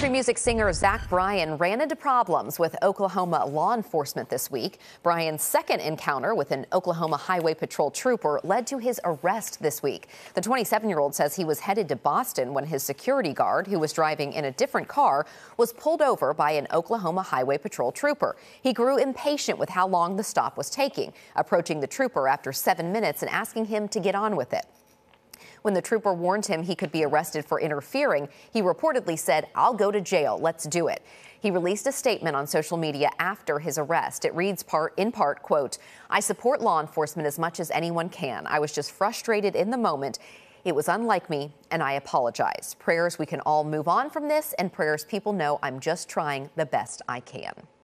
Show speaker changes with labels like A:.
A: Country music singer Zach Bryan ran into problems with Oklahoma law enforcement this week. Bryan's second encounter with an Oklahoma Highway Patrol trooper led to his arrest this week. The 27 year old says he was headed to Boston when his security guard, who was driving in a different car, was pulled over by an Oklahoma Highway Patrol trooper. He grew impatient with how long the stop was taking, approaching the trooper after seven minutes and asking him to get on with it. When the trooper warned him he could be arrested for interfering, he reportedly said, I'll go to jail. Let's do it. He released a statement on social media after his arrest. It reads part in part, quote, I support law enforcement as much as anyone can. I was just frustrated in the moment. It was unlike me, and I apologize. Prayers we can all move on from this, and prayers people know I'm just trying the best I can.